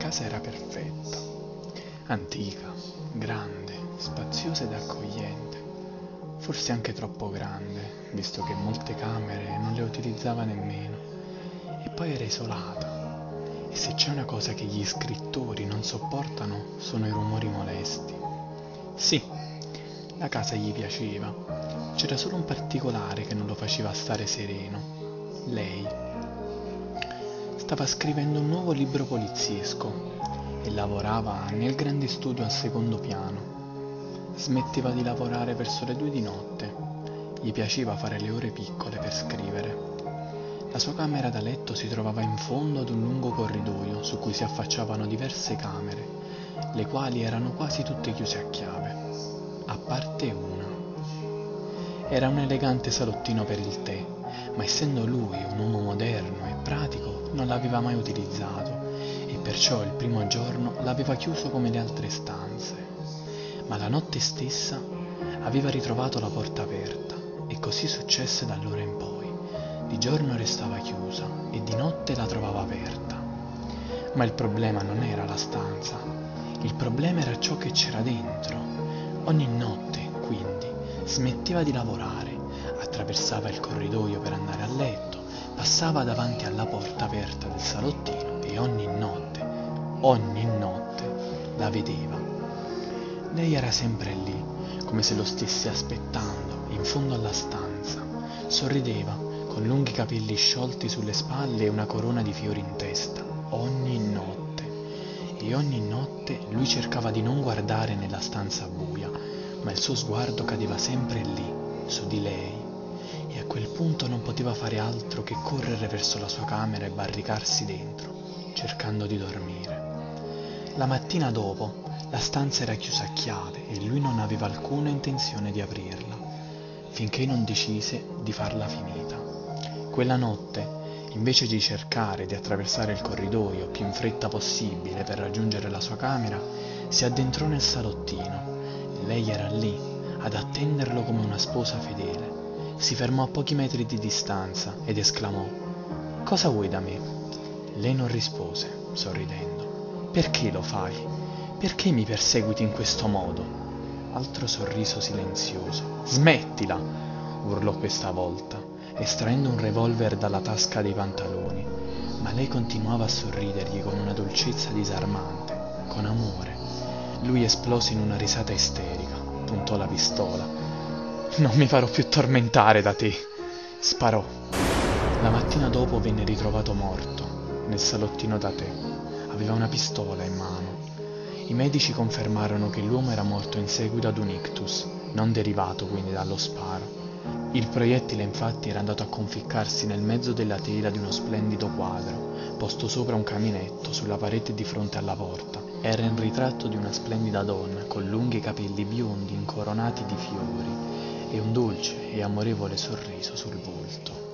casa era perfetta, antica, grande, spaziosa ed accogliente, forse anche troppo grande, visto che molte camere non le utilizzava nemmeno, e poi era isolata. E se c'è una cosa che gli scrittori non sopportano sono i rumori molesti. Sì, la casa gli piaceva, c'era solo un particolare che non lo faceva stare sereno, lei. Stava scrivendo un nuovo libro poliziesco e lavorava nel grande studio al secondo piano. Smetteva di lavorare verso le due di notte. Gli piaceva fare le ore piccole per scrivere. La sua camera da letto si trovava in fondo ad un lungo corridoio su cui si affacciavano diverse camere, le quali erano quasi tutte chiuse a chiave, a parte una. Era un elegante salottino per il tè, ma essendo lui un uomo moderno e pratico non l'aveva mai utilizzato e perciò il primo giorno l'aveva chiuso come le altre stanze. Ma la notte stessa aveva ritrovato la porta aperta e così successe da allora in poi. Di giorno restava chiusa e di notte la trovava aperta. Ma il problema non era la stanza, il problema era ciò che c'era dentro. Ogni notte, quindi, smetteva di lavorare, attraversava il corridoio per andare a letto, passava davanti alla porta aperta del salottino e ogni notte, ogni notte la vedeva. Lei era sempre lì, come se lo stesse aspettando, in fondo alla stanza. Sorrideva con lunghi capelli sciolti sulle spalle e una corona di fiori in testa, ogni notte. E ogni notte lui cercava di non guardare nella stanza buia, ma il suo sguardo cadeva sempre lì, su di lei, e a quel punto non poteva fare altro che correre verso la sua camera e barricarsi dentro, cercando di dormire. La mattina dopo la stanza era chiusa a chiave e lui non aveva alcuna intenzione di aprirla, finché non decise di farla finita. Quella notte, invece di cercare di attraversare il corridoio più in fretta possibile per raggiungere la sua camera, si addentrò nel salottino. Lei era lì, ad attenderlo come una sposa fedele. Si fermò a pochi metri di distanza ed esclamò Cosa vuoi da me? Lei non rispose, sorridendo. Perché lo fai? Perché mi perseguiti in questo modo? Altro sorriso silenzioso. Smettila! urlò questa volta estraendo un revolver dalla tasca dei pantaloni, ma lei continuava a sorridergli con una dolcezza disarmante, con amore. Lui esplose in una risata isterica, puntò la pistola. Non mi farò più tormentare da te. Sparò. La mattina dopo venne ritrovato morto, nel salottino da tè. Aveva una pistola in mano. I medici confermarono che l'uomo era morto in seguito ad un ictus, non derivato quindi dallo sparo. Il proiettile infatti era andato a conficcarsi nel mezzo della tela di uno splendido quadro, posto sopra un caminetto sulla parete di fronte alla porta. Era il ritratto di una splendida donna con lunghi capelli biondi incoronati di fiori e un dolce e amorevole sorriso sul volto.